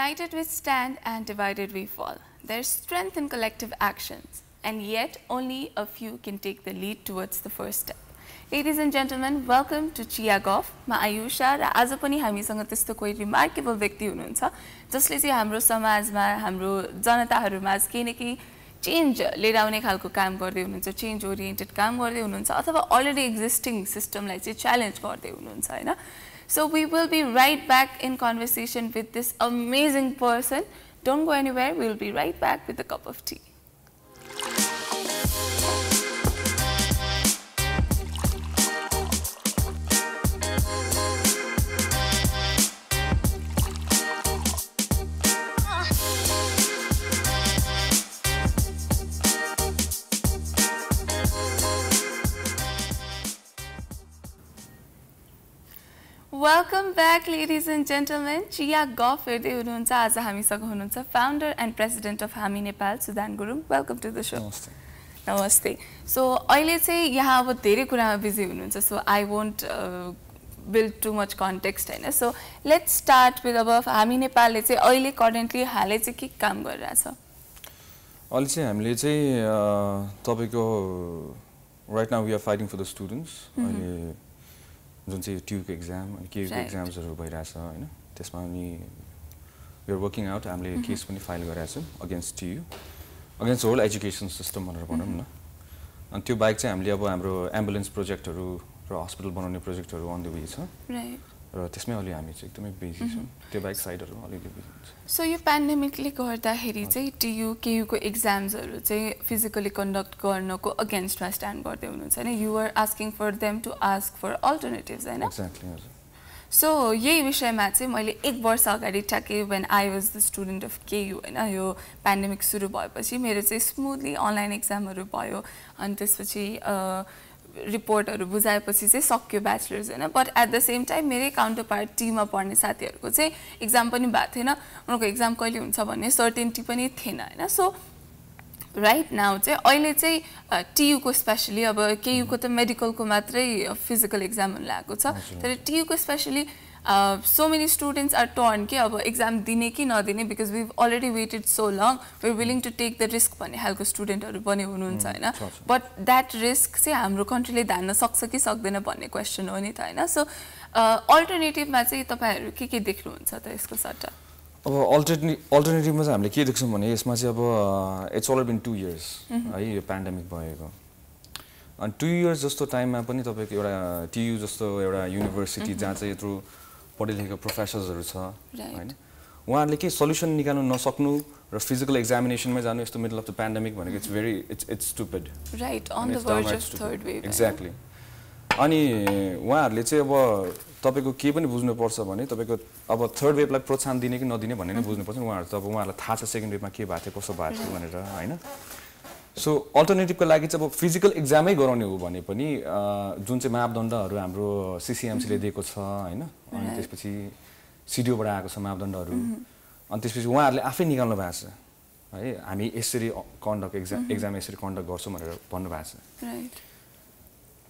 United we stand and divided we fall. There's strength in collective actions, and yet only a few can take the lead towards the first step. Ladies and gentlemen, welcome to Chia Golf. म आयुषा र आज पनि हामीसँग त्यस्तो कोही remarkable व्यक्ति हुनुहुन्छ जसले चाहिँ हाम्रो समाजमा हाम्रो जनताहरूमा केही न केही चेन्ज लिएर आउने खालको काम गर्दै हुनुहुन्छ चेन्ज ओरिएन्टेड काम गर्दै हुनुहुन्छ अथवा अलरेडी एक्जिस्टिङ सिस्टमलाई चाहिँ च्यालेन्ज गर्दै हुनुहुन्छ होइन so we will be right back in conversation with this amazing person. Don't go anywhere. We'll be right back with a cup of tea. Welcome back ladies and gentlemen चिया गफ हेर्दै हुनुहुन्छ आज हामीसँग हुनुहुन्छ फाउन्डर एन्ड प्रेसिडेन्ट अफ हामी Nepal Sudan Gurung welcome to the so नमस्ते so अहिले चाहिँ यहाँ अब धेरै कुरामा बिजी हुनुहुन्छ so I won't build too much context होइन? सो लेट्स स्टार्ट विथ अब हामी नेपालले चाहिँ अहिले करेन्टली हालै चाहिँ के काम गरिरहेछ? अहिले चाहिँ हामीले चाहिँ तपाईँको right now we are fighting for the students अहिले जुन चाहिँ ट्युको एक्जाम अनि केको एक्जाम्सहरू भइरहेछ होइन? त्यसमा अनि युआर वर्किङ आउट हामीले केस mm-hmm. पनि फाइल गरेका छौँ against TU against whole education system भनेर भनौँ न। Mm-hmm. अनि त्यो बाहेक चाहिँ हामीले अब हाम्रो एम्बुलेन्स प्रोजेक्टहरू र हस्पिटल बनाउने प्रोजेक्टहरू अन द वे छ। र त्यसमै अलि हामी चाहिँ एकदमै बिजी छौँ। त्यो बाइक साइडहरू अलिअलि बिजी हुन्छ। सो यो पेन्डेमिकले गर्दाखेरि चाहिँ टियु केयुको एक्जाम्सहरू चाहिँ फिजिकली कन्डक्ट गर्नको अगेन्स्टमा स्ट्यान्ड गर्दै हुनुहुन्छ होइन? You're asking for them to ask for alternatives होइन? एक्ज्याक्टली हजुर। सो यही विषयमा चाहिँ मैले एक वर्ष अगाडि take when I was the student of KU होइन? यो पेन्डेमिक सुरु भएपछि मेरो चाहिँ स्मुथली अनलाइन एक्जामहरू भयो। अनि त्यसपछि रिपोर्टहरू बुझाएपछि चाहिँ सक्यो ब्याचलर्स होइन। But at the same time मेरै काउन्टर पार्ट टीमा पढ्ने साथीहरूको चाहिँ इक्जाम पनि भएको थिएन। उनीहरूको इक्जाम कहिले हुन्छ भन्ने सर्टेन्टी पनि थिएन होइन। सो राइट नाउ चाहिँ अहिले चाहिँ टियुको स्पेसली अब केयुको त मेडिकलको मात्रै फिजिकल एक्जामहरू लागेको छ। तर टियुको especially so many students are torn के अब इक्जाम दिने कि नदिने because we already waited so long we willing to take the risk भन्ने खालको स्टुडेन्टहरू पनि हुनुहुन्छ होइन? बट द्याट रिस्क चाहिँ हाम्रो कन्ट्रीले धान्न सक्छ कि सक्दैन भन्ने क्वेसन हो नि त होइन? सो अल्टरनेटिभमा चाहिँ तपाईँहरू के के देख्नुहुन्छ त यसको सट्टा? अब अल्टरने अल्टरनेटिभमा चाहिँ हामीले के देख्छौँ भने यसमा चाहिँ अब it's already been two years है यो पेन्डेमिक भएको। अनि टु इयर्स जस्तो टाइममा पनि तपाईँको एउटा टियु जस्तो एउटा युनिभर्सिटी जहाँ चाहिँ यत्रो पढे लेखेको प्रोफेसर्सहरू छ होइन? उहाँहरूले के सल्युसन निकाल्नु नसक्नु र फिजिकल एक्जामिनेसनमै जानु यस्तो मिडल अफ द पेन्डेमिक भनेको it's very it's it's stupid exactly अनि उहाँहरूले चाहिँ अब तपाईँको के पनि बुझ्नुपर्छ भने तपाईँको अब थर्ड वेभलाई प्रोत्साहन दिने कि नदिने भन्ने नै बुझ्नुपर्छ उहाँहरू त। अब उहाँहरूलाई थाहा छ सेकेन्ड वेभमा के भएको थियो कसो भएको थियो भनेर होइन? सो अल्टरनेटिभको लागि चाहिँ अब फिजिकल इक्जामै गराउने हो भने पनि जुन चाहिँ मापदण्डहरू हाम्रो सिसिएमसीले दिएको छ होइन? अनि त्यसपछि सिडिओबाट आएको छ मापदण्डहरू। अनि त्यसपछि उहाँहरूले आफै निकाल्नु भएको छ है? हामी यसरी कन्डक्ट एक्जाम एक्जाम यसरी कन्डक्ट गर्छौँ भनेर भन्नुभएको छ।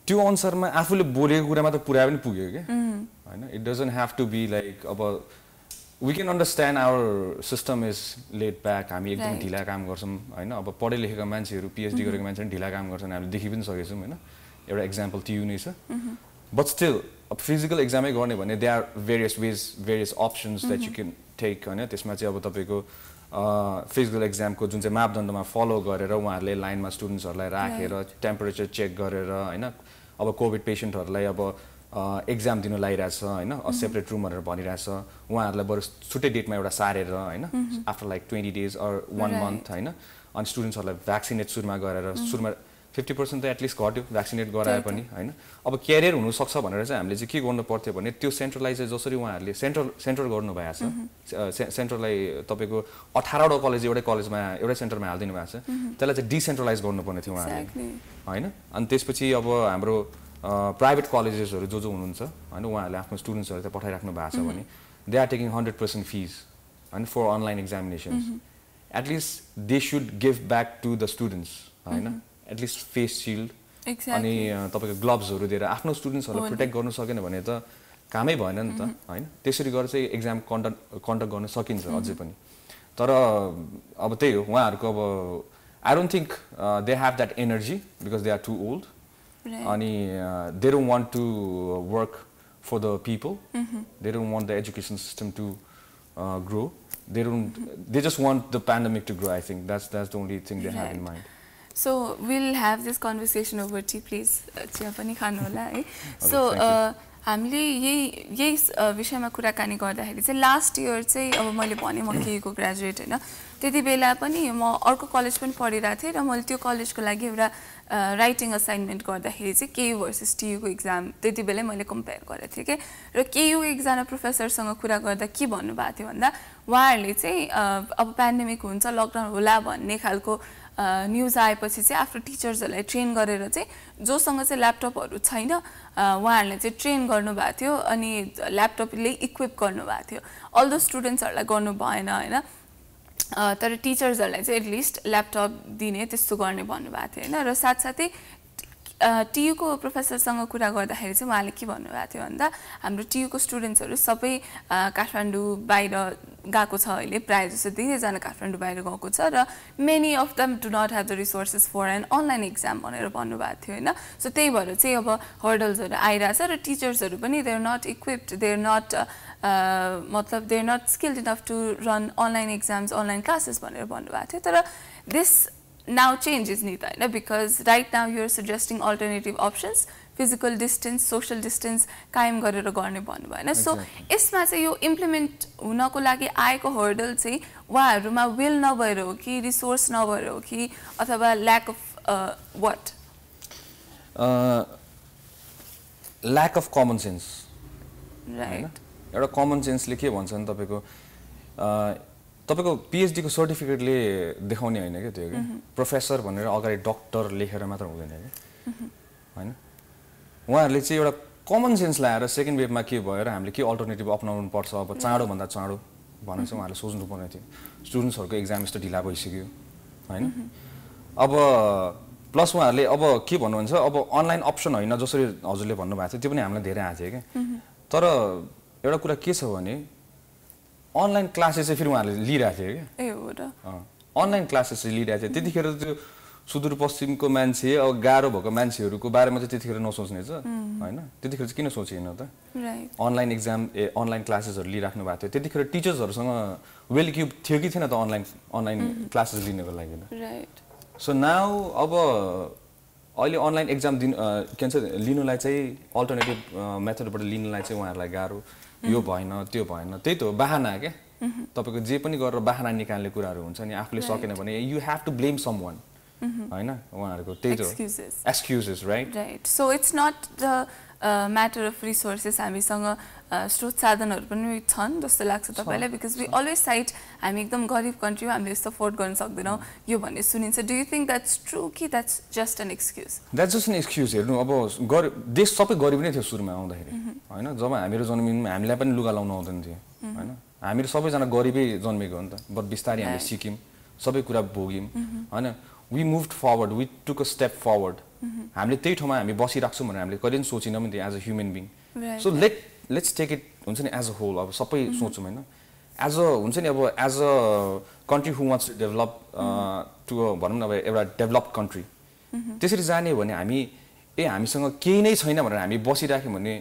त्यो अनुसारमा आफूले बोलेको कुरामा त पुरा पनि पुग्यो कि होइन? It doesn't have to be like अब we can understand our system is late back हामी एकदम ढिला काम गर्छौँ होइन? अब पढे लेखेका मान्छेहरू पिएचडी mm-hmm. गरेको मान्छेहरू ढिला काम गर्छन् हामीले देखि पनि सकेछौँ होइन? एउटा एक्जाम्पल त्यो नै छ। बट स्टिल अब फिजिकल एक्जामै गर्ने भने they are various ways various options that you can take होइन? त्यसमा चाहिँ अब तपाईँको फिजिकल एक्जामको जुन चाहिँ मापदण्डमा फलो गरेर उहाँहरूले लाइनमा स्टुडेन्ट्सहरूलाई राखेर टेम्परेचर चेक गरेर होइन? अब कोभिड पेसेन्टहरूलाई अब एक्जाम दिनु लागिरहेछ होइन? सेपरेट रुम भनेर भनिरहेछ। उहाँहरूलाई बरु छुट्टै डेटमा एउटा सारेर होइन? After like twenty days or one month होइन? अनि स्टुडेन्ट्सहरूलाई भ्याक्सिनेट सुरुमा गरेर सुरुमा फिफ्टी पर्सेन्ट त एटलिस्ट घट्यो भ्याक्सिनेट गराए पनि होइन? अब क्यारियर हुनसक्छ भनेर चाहिँ हामीले चाहिँ के गर्नु पर्थ्यो भने त्यो सेन्ट्रलाइज जसरी उहाँहरूले सेन्ट्रल सेन्ट्रल गर्नुभएको छ। सेन्ट्रललाई तपाईँको अठारवटा कलेज एउटै कलेजमा एउटै सेन्टरमा हालिदिनु भएको छ। त्यसलाई चाहिँ डिसेन्ट्रलाइज गर्नुपर्ने थियो उहाँहरूले होइन? अनि त्यसपछि अब हाम्रो प्राइभेट कलेजेसहरू जो जो हुनुहुन्छ होइन उहाँहरूले आफ्नो स्टुडेन्ट्सहरू त्यहाँ पठाइराख्नु भएको छ भने they are taking hundred percent fees होइन for online examinations at least they should give back to the students होइन एटलिस्ट फेस सिल्ड अनि तपाईँको ग्लोभ्सहरू दिएर आफ्नो स्टुडेन्ट्सहरूलाई प्रोटेक्ट गर्नु सकेन भने त कामै भएन नि त होइन। त्यसरी गरेर चाहिँ एक्जाम कन्डक्ट कन्डक्ट गर्न सकिन्छ अझै पनि। तर अब त्यही हो उहाँहरूको अब I don't think they have that energy because they are too old. अनि they don't want to work for the people they don't want the education system to grow they don't they just want the pandemic to grow I think that's that's the only thing they have in Right. Mind so will have this conversation over tea please चिया पनि खानु होला है so. हामीले यही यही विषयमा कुराकानी गर्दाखेरि चाहिँ लास्ट इयर चाहिँ अब मैले भने म केको ग्रेजुएट होइन त्यति बेला पनि म अर्को कलेज पनि पढिरहेको थिएँ र मैले त्यो कलेजको लागि एउटा राइटिङ असाइनमेन्ट गर्दाखेरि चाहिँ केयु भर्सेस टियुको इक्जाम त्यति बेलै मैले कम्पेयर गरेको थिएँ कि। र केयुको एकजना प्रोफेसरसँग कुरा गर्दा के भन्नुभएको थियो भन्दा उहाँहरूले चाहिँ अब पेन्डेमिक हुन्छ लकडाउन होला भन्ने खालको न्युज आएपछि चाहिँ आफ्नो टिचर्सहरूलाई ट्रेन गरेर चाहिँ जोसँग चाहिँ ल्यापटपहरू छैन उहाँहरूले चाहिँ ट्रेन गर्नुभएको थियो अनि ल्यापटपले इक्विप गर्नुभएको थियो। अल द स्टुडेन्ट्सहरूलाई गर्नु भएन होइन। तर टिचर्सहरूलाई चाहिँ एटलिस्ट ल्यापटप दिने त्यस्तो गर्ने भन्नुभएको थियो होइन? र साथसाथै टियुको प्रोफेसरसँग कुरा गर्दाखेरि चाहिँ उहाँले के भन्नुभएको थियो भन्दा हाम्रो टियुको स्टुडेन्ट्सहरू सबै काठमाडौँ बाहिर गएको छ अहिले प्रायः जस्तो धेरैजना काठमाडौँ बाहिर गएको छ र many of them do not have the resources for an online exam भनेर भन्नुभएको थियो होइन? सो त्यही भएर चाहिँ अब हर्डल्सहरू आइरहेछ र टिचर्सहरू पनि they are not equipped they are not मतलब they are not skilled enough to run online exams online classes भनेर भन्नुभएको थियो। तर दिस now changes नि त होइन? Because right now you're suggesting alternative options physical distance social distance कायम गरेर गर्ने भन्नुभयो होइन? सो. यसमा चाहिँ यो इम्प्लिमेन्ट हुनको लागि आएको हर्डल चाहिँ उहाँहरूमा विल नभएर हो कि रिसोर्स नभएर हो कि अथवा lack of what lack of common sense right एउटा कमन सेन्सले के भन्छ भने तपाईँको तपाईँको पिएचडीको सर्टिफिकेटले देखाउने होइन क्या त्यो कि प्रोफेसर भनेर अगाडि डक्टर लेखेर मात्र हुँदैन कि होइन? उहाँहरूले चाहिँ एउटा कमन सेन्स ल्याएर सेकेन्ड वेभमा के भयो र हामीले के अल्टरनेटिभ अप्नाउनु पर्छ? अब चाँडोभन्दा चाँडो भनेर चाहिँ उहाँहरूले सोच्नुपर्ने थियो। स्टुडेन्ट्सहरूको एक्जाम यस्तो ढिला भइसक्यो होइन? अब प्लस उहाँहरूले अब के भन्नुहुन्छ? अब अनलाइन अप्सन होइन जसरी हजुरले भन्नुभएको थियो त्यो पनि हामीलाई धेरै आएको थियो क्या? तर एउटा कुरा के छ भने अनलाइन क्लासेस चाहिँ फेरि उहाँहरूले लिइरहेको थियो क्या। अनलाइन क्लासेस चाहिँ लिइरहेको थियो। त्यतिखेर त्यो सुदूरपश्चिमको मान्छे अब गाह्रो भएको मान्छेहरूको बारेमा चाहिँ त्यतिखेर नसोच्ने छ। होइन? त्यतिखेर चाहिँ किन सोचिएन त? अनलाइन इक्जाम ए अनलाइन क्लासेसहरू लिइराख्नु भएको थियो। त्यतिखेर टिचर्सहरूसँग वेल इक्युप थियो कि थिएन त अनलाइन अनलाइन क्लासेस लिनको लागि त? राइट सो नाउ अब अहिले अनलाइन एक्जाम दिनु के भन्छ लिनुलाई चाहिँ अल्टरनेटिभ मेथडबाट लिनुलाई चाहिँ उहाँहरूलाई गाह्रो। यो भएन त्यो भएन। त्यही त हो बाहना क्या। तपाईँको जे पनि गरेर बाहना निकाल्ने कुराहरू हुन्छ नि आफूले सकेन भने you have to blame someone होइन? उहाँहरूको त्यही त. Excuses right right so it's not the matter of resources हामीसँग स्रोत साधनहरू पनि छन् जस्तो लाग्छ तपाईँलाई? बिकज वी अलवेज साइट हामी एकदम गरिब कन्ट्री हो हामीले यस्तो अफोर्ड गर्न सक्दैनौँ। यो भन्ने सुनिन्छ। Do you think that's true कि that's just an excuse that's just an excuse हेर्नु अब गरि देश सबै गरिब नै थियो सुरुमा आउँदाखेरि। होइन? जब हामीहरू जन्मिनु हामीलाई पनि लुगा लाउनु आउँदैन थियो। होइन? हामीहरू सबैजना गरिबै जन्मेको हो नि त। बट बिस्तारै हामीले Right. सिक्यौँ सबै कुरा भोग्यौँ। होइन? We move forward we took a step forward हामीले त्यही ठाउँमा हामी बसिरहेको भनेर हामीले कहिले पनि सोचिनौँ नि as a human being. So let let's take it हुन्छ नि एज अ होल अब सबै सोचौँ होइन। एज अ हुन्छ नि अब as a country who wants to develop to भनौँ न अब एउटा डेभलप कन्ट्री त्यसरी जाने हो भने हामी ए हामीसँग केही नै छैन भनेर हामी बसिराख्यौँ भने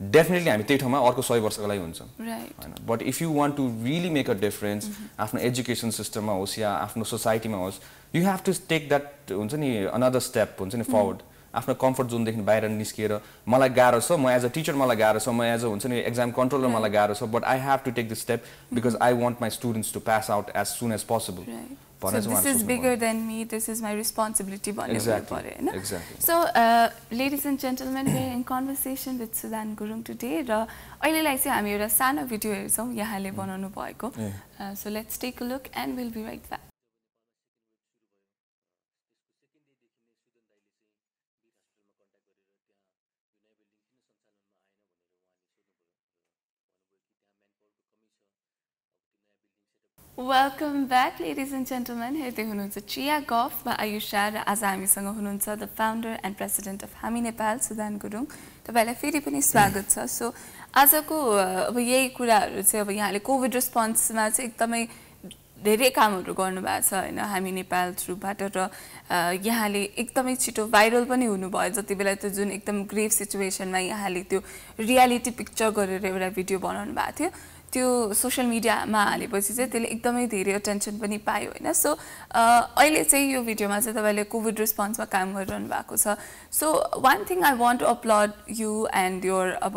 डेफिनेटली हामी त्यही ठाउँमा अर्को सय वर्षको लागि हुन्छ। होइन। But if you want to really make a difference आफ्नो एजुकेसन सिस्टममा होस् या आफ्नो सोसाइटीमा होस् you have to take that हुन्छ नि अनदर स्टेप हुन्छ नि फरवर्ड आफ्नो कम्फर्ट जोनदेखि बाहिर निस्किएर मलाई गाह्रो छ म एज अ टिचर मलाई गाह्रो छ म एज अ हुन्छ नि एक्जाम कन्ट्रोलर मलाई गाह्रो छ but I have to take the step because I want my students to pass out as soon as possible are in conversation with Sudan Gurung today. र अहिलेलाई चाहिँ हामी एउटा सानो भिडियो हेर्छौँ यहाँले बनाउनु भएको। So let's take a look and will be right back welcome back ladies and gentlemen हेर्दै हुनुहुन्छ चिया गफ वा आयुषा र आज हामीसँग हुनुहुन्छ the founder and president of Hami Nepal Sudan Gurung तपाईँलाई फेरि पनि स्वागत छ सो आजको अब यही कुराहरू चाहिँ अब यहाँले कोभिड रेस्पोन्समा चाहिँ एकदमै धेरै कामहरू गर्नुभएको छ होइन हामी नेपाल थ्रुबाट र यहाँले एकदमै छिटो भाइरल पनि हुनुभयो। जति बेला त्यो जुन एकदम ग्रेभ सिचुएसनमा यहाँले त्यो रियालिटी पिक्चर गरेर एउटा भिडियो बनाउनु भएको थियो। त्यो सोसियल मिडियामा हालेपछि चाहिँ त्यसले एकदमै धेरै अटेन्सन पनि पायो होइन? सो अहिले चाहिँ यो भिडियोमा चाहिँ तपाईँले कोभिड रेस्पोन्समा काम गरिरहनु भएको छ। So one thing I want to upload you and your अब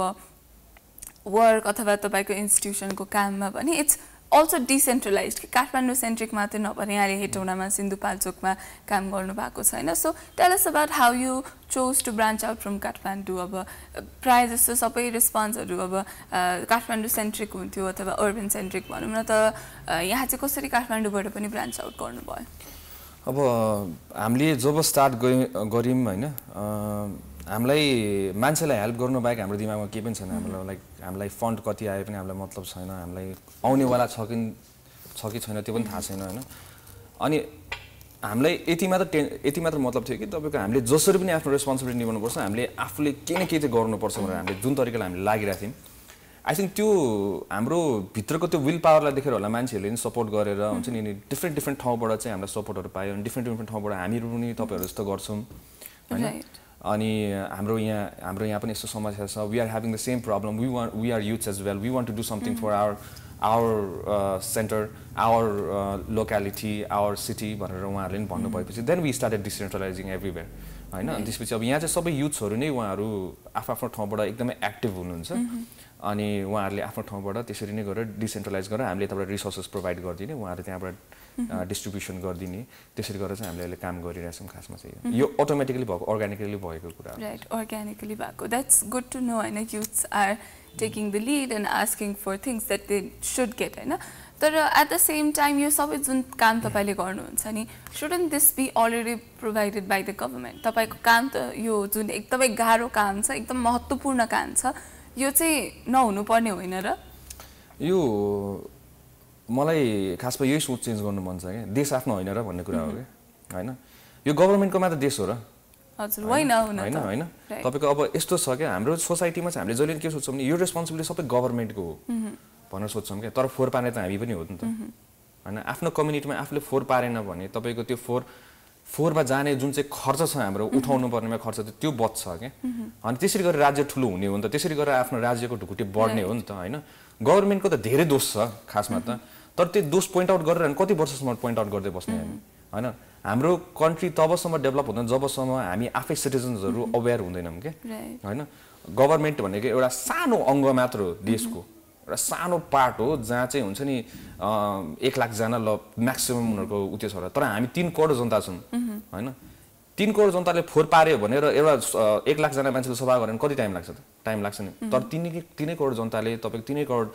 वर्क अथवा तपाईँको इन्स्टिट्युसनको काममा पनि इट्स अल्सो डिसेन्ट्रलाइज कि काठमाडौँ सेन्ट्रिक मात्रै नभएर यहाँले हेटौँडामा सिन्धुपाल्चोकमा काम गर्नुभएको छ होइन so tell us about how you chose to branch out from Kathmandu. अब प्रायः जस्तो सबै रेस्पोन्सहरू अब काठमाडौँ सेन्ट्रिक हुन्थ्यो अथवा अर्बन सेन्ट्रिक भनौँ न तर यहाँ चाहिँ कसरी काठमाडौँबाट पनि ब्रान्च आउट गर्नुभयो? अब हामीले जब स्टार्ट गऱ्यौँ होइन हामीलाई मान्छेलाई हेल्प गर्नु बाहेक हाम्रो दिमागमा केही पनि छैन। हामीलाई लाइक हामीलाई फन्ड कति आए पनि हामीलाई मतलब छैन। हामीलाई आउनेवाला छ कि छ कि छैन त्यो पनि थाहा छैन होइन? अनि हामीलाई यति मात्र टे यति मात्र मतलब थियो कि तपाईँको हामीले जसरी पनि आफ्नो रेस्पोन्सिबिलिटी निभाउनुपर्छ हामीले आफूले केही न केही चाहिँ गर्नुपर्छ भनेर हामीले जुन तरिकाले हामीले लागिरहेको थियौँ। आई थिङ्क त्यो हाम्रो भित्रको त्यो विल पावरलाई देखेर होला मान्छेहरूले पनि सपोर्ट गरेर हुन्छ नि डिफ्रेन्ट डिफ्रेन्ट ठाउँबाट चाहिँ हामीलाई सपोर्टहरू पायो। अनि डिफ्रेन्ट डिफ्रेन्ट ठाउँबाट हामीहरू पनि तपाईँहरू जस्तो गर्छौँ होइन? अनि हाम्रो यहाँ हाम्रो यहाँ पनि यस्तो समस्या छ। We are having the same problem we want we are youth as well we want to do something for our our centre our locality our city भनेर उहाँहरूले पनि भन्नु भएपछि then we started decentralizing everywhere होइन? अनि त्यसपछि अब यहाँ चाहिँ सबै युथ्सहरू नै उहाँहरू आफ्नो आफ्नो ठाउँबाट एकदमै एक्टिभ हुनुहुन्छ। अनि उहाँहरूले आफ्नो ठाउँबाट त्यसरी नै गरेर डिसेन्ट्रलाइज गरेर हामीले यताबाट रिसोर्सेस प्रोभाइड गरिदिने उहाँहरूले त्यहाँबाट डिस्ट्रिब्युसन गरिदिने। त्यसरी गरेर चाहिँ हामीले अहिले काम गरिरहेछौँ खासमा चाहिँ यो। अटोमेटिकली भएको अर्ग्यानिकली भएको कुरा राइट अर्ग्यानिकली भएको। द्याट्स गुड टु नो होइन? Youths are taking the lead and asking for things that they should get होइन? तर एट द सेम टाइम यो सबै जुन काम तपाईँले गर्नुहुन्छ नि shouldn't this be already provided by the government तपाईँको काम त यो जुन एकदमै गाह्रो काम छ एकदम महत्त्वपूर्ण काम छ यो चाहिँ नहुनुपर्ने होइन र? यो मलाई खासमा यही सोच चेन्ज गर्नु मन छ क्या। देश आफ्नो होइन र भन्ने कुरा हो कि होइन? यो गभर्मेन्टको मात्र देश हो र। होइन? होइन तपाईँको अब यस्तो छ क्या हाम्रो सोसाइटीमा चाहिँ हामीले जहिले के सोच्छौँ भने यो रेस्पोन्सिबिलिटी सबै गभर्मेन्टको हो भनेर सोध्छौँ क्या। तर फोहोर पार्ने त हामी पनि हो नि त। होइन? आफ्नो कम्युनिटीमा आफूले फोहोर पारेन भने तपाईँको त्यो फोहोर फोहोरमा जाने जुन चाहिँ खर्च छ हाम्रो उठाउनु पर्नेमा खर्च त्यो बच्छ क्या। अनि त्यसरी गरेर राज्य ठुलो हुने हो नि त त्यसरी गरेर आफ्नो राज्यको ढुकुटी बढ्ने हो नि त। होइन? गभर्मेन्टको त धेरै दोष छ खासमा त। तर त्यो दोष पोइन्ट आउट गरेर कति वर्षसम्म पोइन्ट आउट गर्दै बस्ने हामी? होइन? हाम्रो कन्ट्री तबसम्म डेभलप हुँदैन जबसम्म हामी आफै सिटिजन्सहरू अवेर हुँदैनौँ कि? होइन? गभर्मेन्ट भनेको एउटा सानो अङ्ग मात्र हो देशको। एउटा सानो पार्ट हो जहाँ चाहिँ हुन्छ नि एक लाखजना ल म्याक्सिमम् उनीहरूको उत्यो छ तर हामी तिन करोड जनता छौँ। होइन? तिन करोड जनताले फोहोर पार्यो भनेर एउटा एक लाखजना मान्छेको सभा गरेर कति टाइम लाग्छ त? टाइम लाग्छ नि। तर तिनै तिनै करोड जनताले तपाईँको तिनै करोड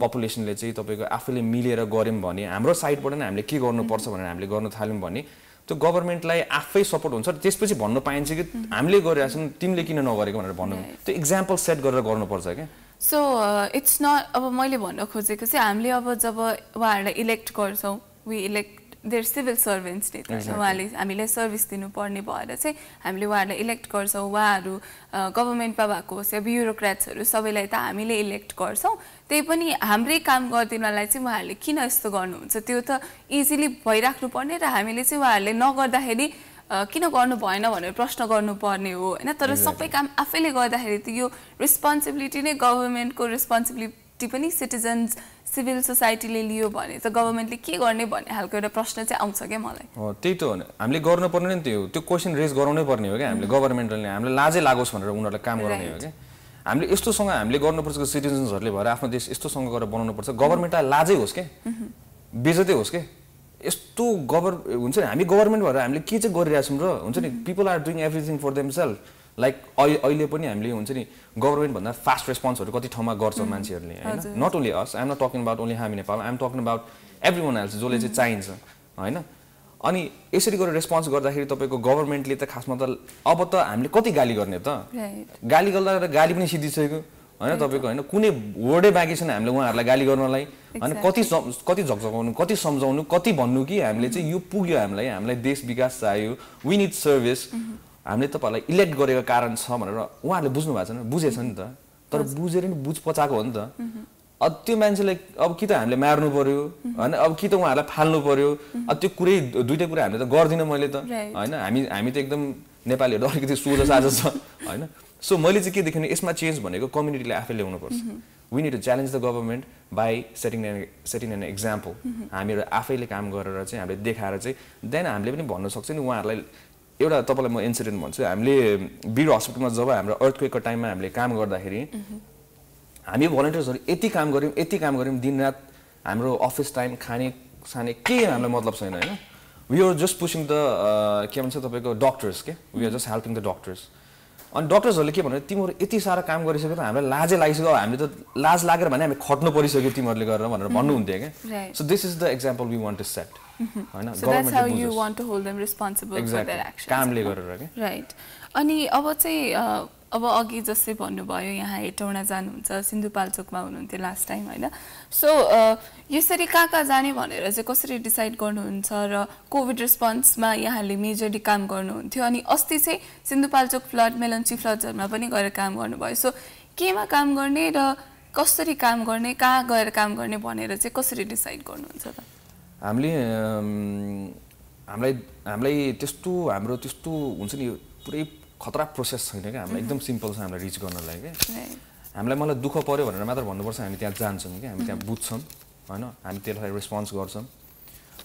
पपुलेसनले चाहिँ तपाईँको आफूले मिलेर गऱ्यौँ भने हाम्रो साइडबाट नै हामीले के गर्नुपर्छ भनेर हामीले गर्न थाल्यौँ भने त्यो गभर्मेन्टलाई आफै सपोर्ट हुन्छ। त्यसपछि भन्नु पाइन्छ कि हामीले गरिरहेको छौँ तिमीले किन नगरेको भनेर भन्नु। त्यो इक्जाम्पल सेट गरेर गर्नुपर्छ क्या। सो इट्स नट अब मैले भन्न खोजेको चाहिँ हामीले अब जब उहाँहरूलाई इलेक्ट गर्छौँ we elect their civil servants नि त उहाँले हामीलाई सर्भिस दिनुपर्ने भएर चाहिँ हामीले उहाँहरूलाई इलेक्ट गर्छौँ उहाँहरू गभर्मेन्टमा भएको होस् या ब्युरोक्रेट्सहरू सबैलाई त हामीले इलेक्ट गर्छौँ त्यही पनि हाम्रै काम गरिदिनलाई चाहिँ उहाँहरूले किन यस्तो गर्नुहुन्छ त्यो त इजिली भइराख्नु पर्ने र हामीले चाहिँ उहाँहरूले नगर्दाखेरि किन गर्नु भएन भनेर प्रश्न गर्नुपर्ने हो होइन? तर सबै काम आफैले गर्दाखेरि त यो रेस्पोन्सिबिलिटी नै गभर्मेन्टको रेस्पोन्सिबिलिटी पनि सिटिजन्स सिभिल सोसाइटीले लियो भने त गभर्मेन्टले के गर्ने भन्ने खालको एउटा प्रश्न चाहिँ आउँछ क्या मलाई। त्यही त हो हामीले गर्नुपर्ने नि त्यो त्यो क्वेसन रेज गराउनै पर्ने हो क्या हामीले गभर्मेन्टले हामीलाई लाजै लागोस् भनेर उनीहरूलाई काम गराउने हो क्या। हामीले यस्तोसँग हामीले गर्नुपर्छ सिटिजन्सहरूले भएर आफ्नो देश यस्तोसँग गरेर बनाउनुपर्छ। गभर्मेन्टलाई लाजै होस् क्या बेजतै होस् क्या यस्तो गभर् हुन्छ नि हामी गभर्मेन्ट भएर हामीले के चाहिँ गरिरहेछौँ र? हुन्छ नि people are doing everything for themself like अहिले अहिले पनि हामीले हुन्छ नि गभर्मेन्टभन्दा फास्ट रेस्पोन्सहरू कति ठाउँमा गर्छ मान्छेहरूले होइन? Not only us I'm not talking about only Hami Nepal I'm talking about everyone else जसले चाहिँ चाहिन्छ होइन? अनि यसरी गरेर रेस्पोन्स गर्दाखेरि तपाईँको गभर्मेन्टले त खासमा त अब त हामीले कति गाली गर्ने त? गाली गर्दा गाली पनि सिद्धिसक्यो होइन तपाईँको होइन? कुनै वर्डै बाँकी छैन हामीले उहाँहरूलाई गाली गर्नलाई होइन? कति कति झकझकाउनु कति सम्झाउनु कति भन्नु कि हामीले चाहिँ यो पुग्यो हामीलाई हामीलाई देश विकास चाहियो वी निड सर्भिस हामीले तपाईँहरूलाई इलेक्ट गरेको कारण छ भनेर उहाँहरूले बुझ्नु भएको छैन। बुझेछ नि त। तर बुझेर नि बुझ पचाएको हो नि त। अब त्यो मान्छेलाई अब कि त हामीले मार्नु पर्यो होइन? अब कि त उहाँहरूलाई फाल्नु पर्यो। अब त्यो कुरै दुइटै कुरा हामीले त गर्दिनँ मैले त. होइन? हामी हामी त एकदम नेपालीहरू अलिकति सोझो साझो छ होइन? सो मैले चाहिँ के देखेँ यसमा चेन्ज भनेको कम्युनिटीले आफै ल्याउनुपर्छ। We need to challenge the government by setting an setting an example हामीहरू आफैले काम गरेर चाहिँ हामीले देखाएर चाहिँ देन हामीले पनि भन्न सक्छ नि उहाँहरूलाई एउटा तपाईँलाई म इन्सिडेन्ट भन्छु। हामीले वीर हस्पिटलमा जब हाम्रो अर्थक्वेकको टाइममा हामीले काम गर्दाखेरि हामी भलन्टियर्सहरू यति काम गऱ्यौँ यति काम गऱ्यौँ दिनरात हाम्रो अफिस टाइम खाने साने केही हामीलाई मतलब छैन होइन? We are just pushing the के भन्छ तपाईँको डक्टर्स के? We are just helping the doctors अनि डक्टर्सहरूले के भन्यो तिमीहरू यति साह्रो काम गरिसक्यो त हामीलाई लाजै लागिसक्यो। हामीले त लाज लागेर भने हामी खट्नु परिसक्यो तिमीहरूले गरेर भनेर भन्नुहुन्थ्यो क्या. So this is the example we want to set कामले गरेर अनि अब चाहिँ अब अघि जस्तै भन्नुभयो यहाँ हेटौँडा जानुहुन्छ सिन्धुपाल्चोकमा हुनुहुन्थ्यो लास्ट टाइम होइन? सो यसरी कहाँ कहाँ जाने भनेर चाहिँ कसरी डिसाइड गर्नुहुन्छ र कोभिड रेस्पोन्समा यहाँले मेजरली काम गर्नुहुन्थ्यो? अनि अस्ति चाहिँ सिन्धुपाल्चोक फ्लड मेलन्ची फ्लड्सहरूमा पनि गएर काम गर्नुभयो। सो केमा काम गर्ने र कसरी काम गर्ने कहाँ गएर काम गर्ने भनेर चाहिँ कसरी डिसाइड गर्नुहुन्छ त? हामीले हामीलाई हामीलाई त्यस्तो हाम्रो त्यस्तो हुन्छ नि पुरै खतरा प्रोसेस छैन क्या। हामीलाई एकदम सिम्पल छ हामीलाई रिच गर्नलाई क्या. हामीलाई मलाई दुःख पऱ्यो भनेर मात्र भन्नुपर्छ हामी त्यहाँ जान्छौँ क्या। हामी त्यहाँ बुझ्छौँ होइन। हामी त्यसलाई रेस्पोन्स गर्छौँ।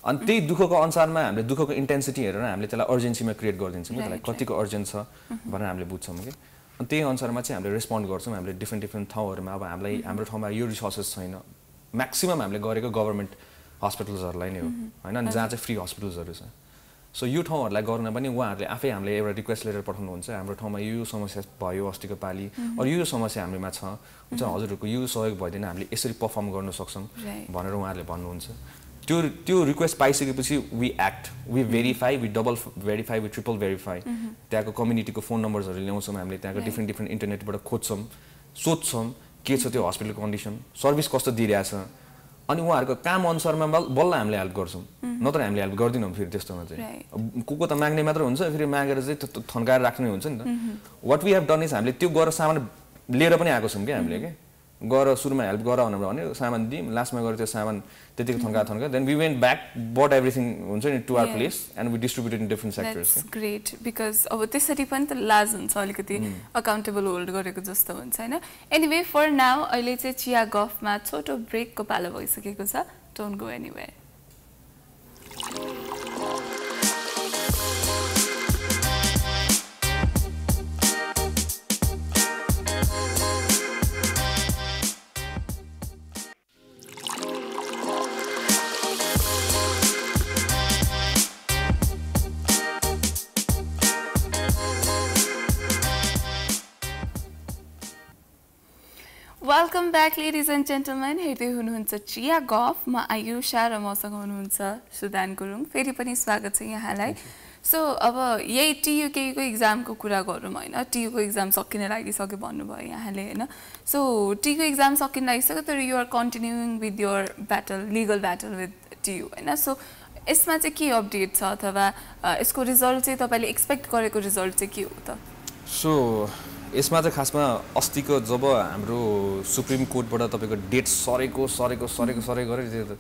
अनि त्यही दुःखको अनुसारमा हामीले दुःखको इन्टेन्सिटी हेरेर हामीले त्यसलाई अर्जेन्सीमा क्रिएट गरिदिन्छौँ कि। त्यसलाई कतिको अर्जेन्ट छ भनेर हामीले बुझ्छौँ कि। अनि त्यही अनुसारमा चाहिँ हामीले रेस्पोन्ड गर्छौँ। हामीले डिफ्रेन्ट डिफ्रेन्ट ठाउँहरूमा अब हामीलाई हाम्रो ठाउँमा यो रिसोर्सेस छैन। म्याक्सिमम् हामीले गरेको गभर्मेन्ट हस्पिटल्सहरूलाई नै हो। होइन? अनि जहाँ चाहिँ फ्री हस्पिटल्सहरू छ। सो यो ठाउँहरूलाई गर्न पनि उहाँहरूले आफै हामीले एउटा रिक्वेस्ट लेटर पठाउनुहुन्छ। हाम्रो ठाउँमा यो यो समस्या भयो अस्तिको पालि। अरू यो समस्या हाम्रोमा छ। हुन्छ हजुरहरूको यो सहयोग भइदिएन हामीले यसरी पर्फर्म गर्न सक्छौँ. भनेर उहाँहरूले भन्नुहुन्छ। त्यो त्यो request पाइसकेपछि we act we verify we double verify we triple verify त्यहाँको कम्युनिटीको फोन नम्बर्सहरू ल्याउँछौँ हामीले त्यहाँको. डिफ्रेन्ट डिफ्रेन्ट इन्टरनेटबाट खोज्छौँ सोध्छौँ के छ त्यो हस्पिटलको कन्डिसन सर्भिस कस्तो दिइरहेछ अनि उहाँहरूको काम अनुसारमा बल बल्ल हामीले हेल्प गर्छौँ। नत्र हामीले हेल्प गर्दैनौँ फेरि त्यस्तोमा चाहिँ को को त माग्ने मात्र हुन्छ फेरि मागेर चाहिँ त्यो- त्यो थन्काएर राख्ने हुन्छ नि त। What we have done is हामीले त्यो गरेर सामान लिएर पनि आएको छौँ क्या हामीले क्या गर सुरुमा हेल्प गर भनेर भन्यो सामान दियौँ लास्टमा गएर त्यो सामान त्यतिको थन्का थन्का। Then we went back but everything हुन्छ नि to Yeah. Place and we distributed in different sectors great because अब त्यसरी पनि त लाज हुन्छ अलिकति अकाउन्टेबल होल्ड गरेको जस्तो हुन्छ होइन? एनिवे फर नाउ अहिले चाहिँ चिया गफमा छोटो ब्रेकको पालो भइसकेको छ। Don't go anywhere welcome back ladies and gentlemen हेर्दै हुनुहुन्छ चिया गफ। म आयुषा र मसँग हुनुहुन्छ सुदान गुरुङ। फेरि पनि स्वागत छ यहाँलाई। सो अब यही टियुकेको इक्जामको कुरा गरौँ होइन? टियुको इक्जाम सकिन लागिसक्यो भन्नुभयो यहाँले होइन? सो टीको इक्जाम सकिन लागिसक्यो तर you're continuing with your battle legal battle with TU होइन? सो यसमा चाहिँ के अपडेट छ अथवा यसको रिजल्ट चाहिँ तपाईँले एक्सपेक्ट गरेको रिजल्ट चाहिँ के हो त? सो यसमा चाहिँ खासमा अस्तिको जब हाम्रो सुप्रिम कोर्टबाट तपाईँको डेट सरेको सरेको सरेको सरेको गरेर त्यो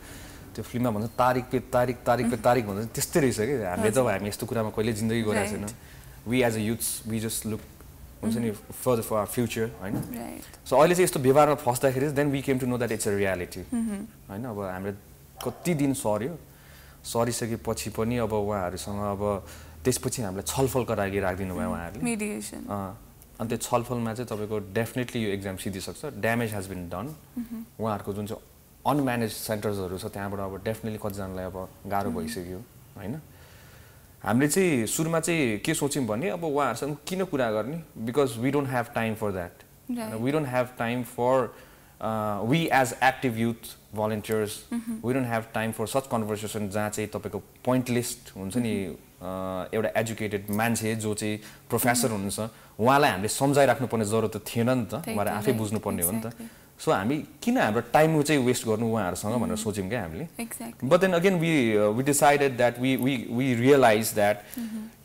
त्यो फिल्ममा भन्छ तारिक पे तारिक तारिक पे तारिक भन्छ त्यस्तै रहेछ कि? हामीले त अब हामी यस्तो कुरामा कहिले जिन्दगी गरेको छैन। We as a youths we just look हुन्छ नि फर्दर फर आवर फ्युचर होइन? सो अहिले चाहिँ यस्तो व्यवहारमा फस्दाखेरि then we came to know that it's a reality होइन? अब हामीले कति दिन सर्यो सरिसकेपछि पनि अब उहाँहरूसँग अब त्यसपछि हामीलाई छलफलको लागि राखिदिनु भयो उहाँहरूले। अनि त्यो छलफलमा चाहिँ तपाईँको डेफिनेटली यो एक्जाम सिधिसक्छ ड्यामेज हेज बिन डन उहाँहरूको जुन चाहिँ अनम्यानेज सेन्टर्सहरू छ त्यहाँबाट अब डेफिनेटली कतिजनालाई अब गाह्रो भइसक्यो होइन? हामीले चाहिँ सुरुमा चाहिँ के सोच्यौँ भने अब उहाँहरूसँग किन कुरा गर्ने? Because we don't have time for that. We don't have time for we as active youth volunteers we don't have time for such conversation जहाँ चाहिँ तपाईँको पोइन्टलिस्ट हुन्छ नि अँ, एउटा एजुकेटेड मान्छे जो चाहिँ प्रोफेसर हुनुहुन्छ उहाँलाई हामीले सम्झाइराख्नुपर्ने जरुरत त थिएन नि त उहाँले आफै. बुझ्नुपर्ने हो नि त. सो हामी किन हाम्रो टाइम चाहिँ वेस्ट गर्नु उहाँहरूसँग भनेर सोच्यौँ क्या हामीले? Then again, we uh, we decided that we we we realized that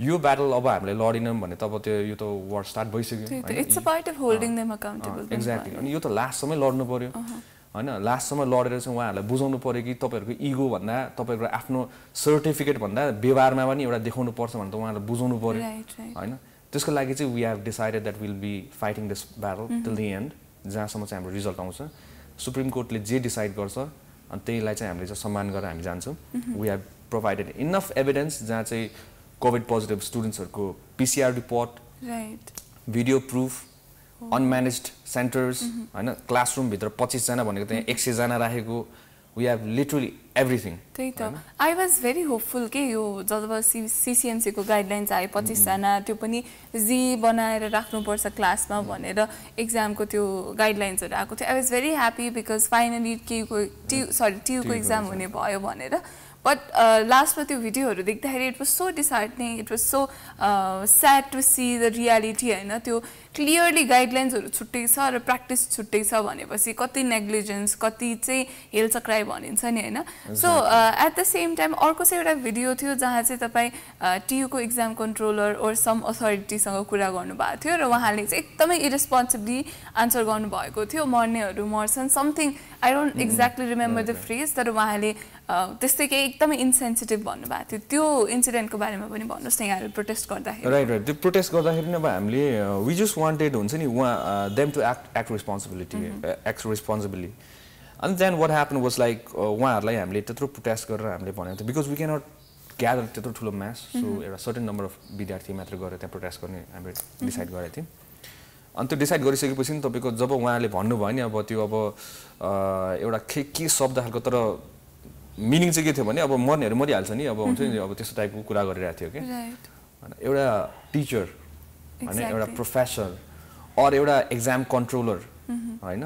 यो ब्याटल अब हामीले लडिनौँ भने त अब त्यो यो त वार स्टार्ट भइसक्यो एक्ज्याक्टली अनि यो त लास्टसम्मै लड्नु पऱ्यो होइन लास्टसम्म लडेर चाहिँ उहाँहरूलाई बुझाउनु पऱ्यो कि तपाईँहरूको इगो भन्दा तपाईँहरूको आफ्नो सर्टिफिकेट भन्दा व्यवहारमा पनि एउटा देखाउनु पर्छ भने त उहाँहरूलाई बुझाउनु पऱ्यो होइन? त्यसको लागि चाहिँ we have decided that will be fighting this battle till the end जहाँसम्म चाहिँ हाम्रो रिजल्ट आउँछ। सुप्रिम कोर्टले जे डिसाइड गर्छ अनि त्यहीलाई चाहिँ हामीले चाहिँ सम्मान गरेर हामी जान्छौँ। We have provided enough evidence जहाँ चाहिँ covid positive स्टुडेन्ट्सहरूको PCR report video proof unmanaged centres होइन क्लासरुमभित्र पच्चिसजना भनेको त्यहाँ एक सयजना राखेको। वी हेभ लिटरली एभ्रिथिङ त्यही त। आई वाज भेरी होपफुल के यो जब सी सिसिएमसीको गाइडलाइन्स आयो पच्चिसजना त्यो पनि जी बनाएर राख्नुपर्छ क्लासमा भनेर एक्जामको त्यो गाइडलाइन्सहरू आएको थियो। I was very happy because finally केयुको two three ट्युको एक्जाम हुने भयो भनेर। बट लास्टमा त्यो भिडियोहरू देख्दाखेरि it was so disheartening it was so sad to see the reality होइन? त्यो क्लियरली गाइडलाइन्सहरू छुट्टै छ र प्र्याक्टिस छुट्टै छ भनेपछि कति नेग्लिजेन्स कति चाहिँ हेलचक्राइ भनिन्छ नि होइन? So at the same time अर्को चाहिँ एउटा भिडियो थियो जहाँ चाहिँ तपाईँ टियुको इक्जाम कन्ट्रोलर ओर सम अथोरिटीसँग कुरा गर्नुभएको थियो र उहाँले चाहिँ एकदमै इरेस्पोन्सिबली आन्सर गर्नुभएको थियो। मर्नेहरू मर्छन् something I don't exactly remember the phrase तर उहाँले त्यस्तै केही एकदमै इन्सेन्सिटिभ भन्नुभएको थियो। त्यो इन्सिडेन्टको बारेमा पनि भन्नुहोस् न यहाँले प्रोटेस्ट गर्दाखेरि। राइट राइट त्यो प्रोटेस्ट गर्दाखेरि नै अब हामीले वी जस्ट वान्टेड हुन्छ नि उहाँ them to act act responsibility act responsibility अनि then what happen was like उहाँहरूलाई हामीले त्यत्रो प्रोटेस्ट गरेर हामीले भनेको थियो। बिकज वी क्यानट ग्यादर त्यत्रो ठुलो म्यास सो एउटा सर्टेन नम्बर अफ विद्यार्थी मात्र गएर त्यहाँ प्रोटेस्ट गर्ने हामीले डिसाइड गरेको थियौँ। अनि त्यो डिसाइड गरिसकेपछि नि तपाईँको जब उहाँले भन्नुभयो नि अब त्यो अब एउटा के के शब्द खालको तर मिनिङ चाहिँ के थियो भने अब मर्नेहरू मरिहाल्छ नि अब हुन्छ नि अब त्यस्तो टाइपको कुरा गरिरहेको थियो कि। एउटा टिचर होइन एउटा प्रोफेसर अर एउटा एक्जाम कन्ट्रोलर होइन?